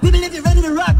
People if you're ready to rock.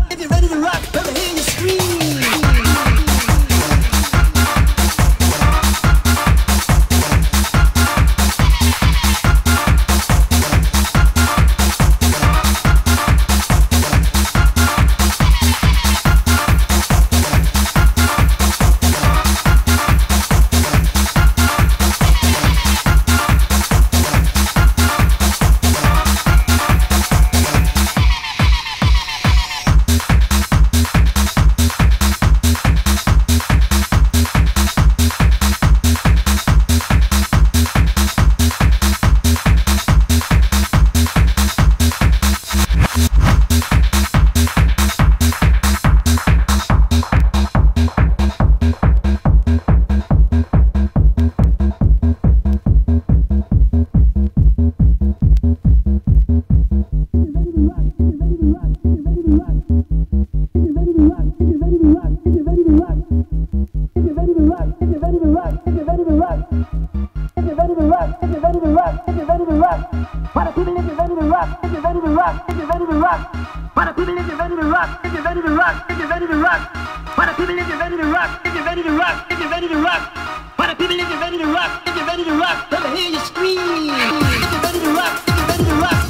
if you're ready to rock, if you're ready to rock. What people if you're ready to rock, if you're ready to rock, if you're ready to rock. What people if you're ready to rock, if you're ready to rock, if you're ready to rock. What people if you're ready to rock, if you're ready to rock. Let me hear you scream. If you're ready to rock, if you're ready to rock.